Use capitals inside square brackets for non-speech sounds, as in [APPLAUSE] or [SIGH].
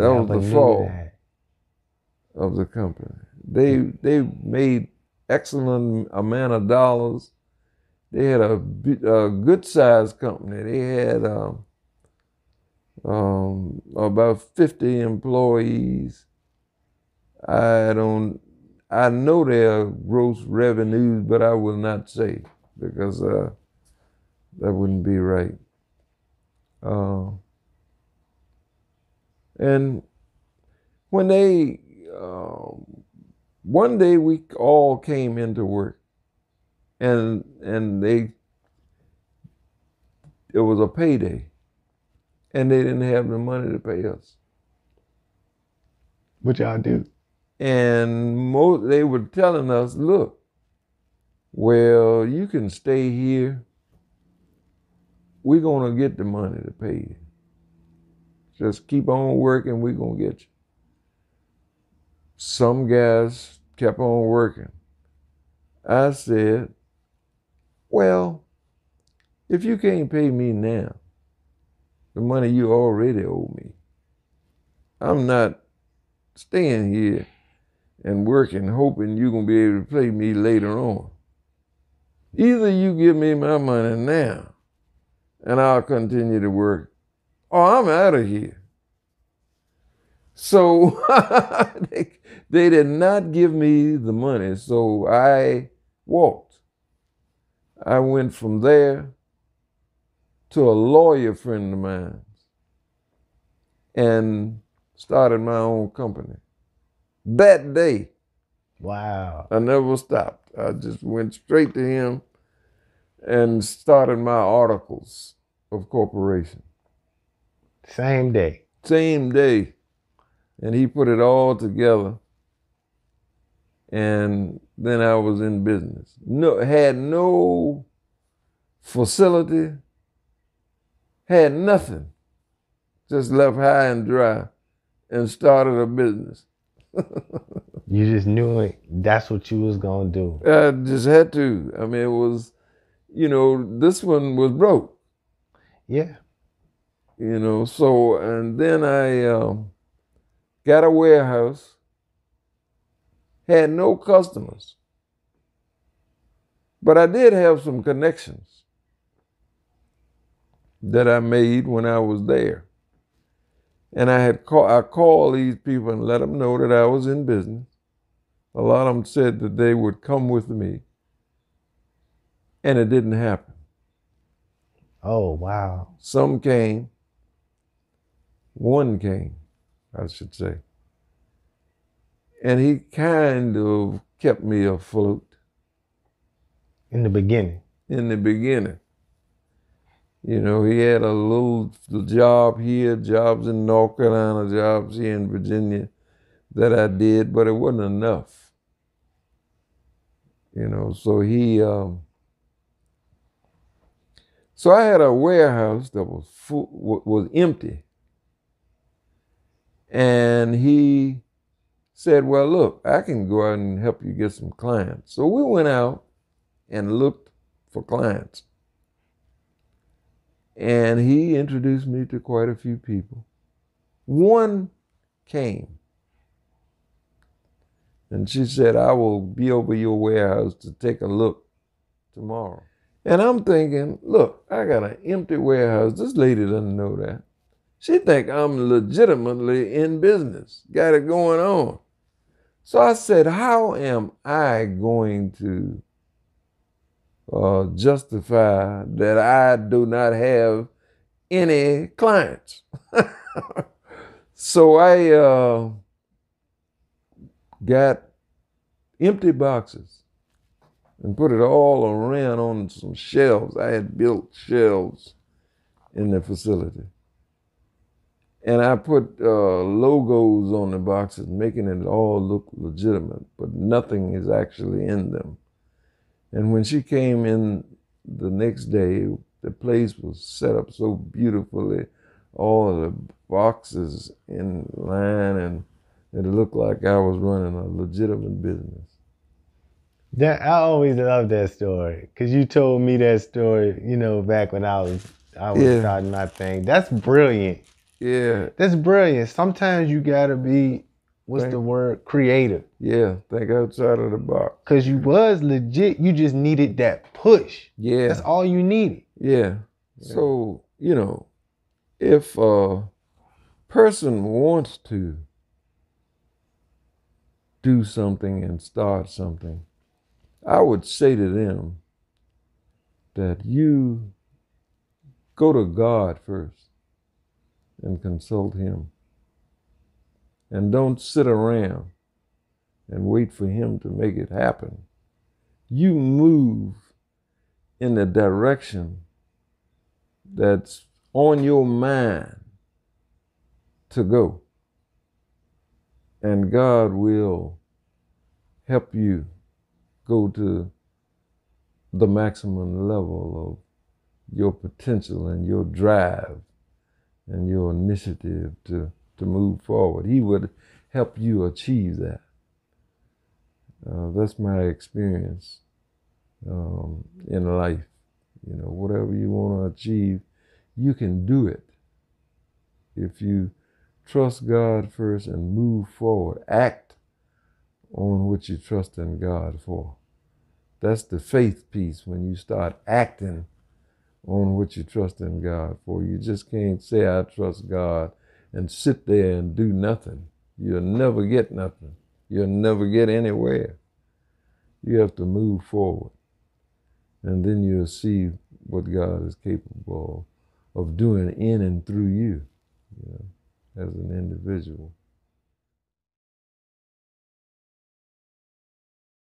I That was the that. of the company. They they made excellent amount of dollars. They had a, a good sized company. They had um, um, about fifty employees. I don't. I know their gross revenues, but I will not say because uh, that wouldn't be right. Uh, and when they um, one day we all came into work and and they it was a payday and they didn't have the money to pay us. What y'all do? and mo- they were telling us look well you can stay here. We're going to get the money to pay you just keep on working we're going to get you some guys kept on working i said well if you can't pay me now the money you already owe me i'm not staying here and working, hoping you're gonna be able to pay me later on. Either you give me my money now, and I'll continue to work, or I'm out of here. So [LAUGHS] they, they did not give me the money, so I walked. I went from there to a lawyer friend of mine and started my own company. That day, Wow. I never stopped. I just went straight to him and started my articles of corporation. Same day. Same day. And he put it all together. And then I was in business. No had no facility, had nothing. Just left high and dry and started a business. [LAUGHS] You just knew it. That's what you was gonna do. I just had to. I mean, it was, you know, this one was broke, Yeah. You know. So, and then I um, got a warehouse, had no customers, but I did have some connections that I made when I was there. And I had call, I called these people and let them know that I was in business. A lot of them said that they would come with me, and it didn't happen. Oh wow. Some came, one came, I should say. And he kind of kept me afloat In the beginning. in the beginning. You know, he had a little job here, jobs in North Carolina, jobs here in Virginia that I did, but it wasn't enough. You know, so he, um, so I had a warehouse that was full, was empty, and he said, "Well, look, I can go out and help you get some clients." So we went out and looked for clients. And he introduced me to quite a few people. One came. And she said, I will be over your warehouse to take a look tomorrow. And I'm thinking, look, I got an empty warehouse. This lady doesn't know that. She think I'm legitimately in business, got it going on. So I said, how am I going to uh, justify that I do not have any clients. [LAUGHS] so I uh, got empty boxes and put it all around on some shelves. I had built shelves in the facility. And I put uh, logos on the boxes, making it all look legitimate, but nothing is actually in them. And when she came in the next day, the place was set up so beautifully, all of the boxes in line, and it looked like I was running a legitimate business. That I always love that story because you told me that story. You know, back when I was I was Yeah. starting my thing. That's brilliant. Yeah, That's brilliant. Sometimes you gotta be what's Right. the word? Creative. yeah. Think outside of the box. Cause you was legit. You just needed that push. Yeah, That's all you needed. yeah. So you know, if a person wants to do something and start something, I would say to them that you go to God first and consult Him. And don't sit around and wait for Him to make it happen. You move in the direction that's on your mind to go. And God will help you go to the maximum level of your potential and your drive initiative to, to move forward. He would help you achieve that. Uh, that's my experience um, in life. You know, whatever you want to achieve, you can do it if you trust God first and move forward. Act on what you trust in God for. That's the faith piece when you start acting on what you trust in God for. You just can't say, I trust God and sit there and do nothing. You'll never get nothing. You'll never get anywhere. You have to move forward. And then you'll see what God is capable of doing in and through you, you know, as an individual.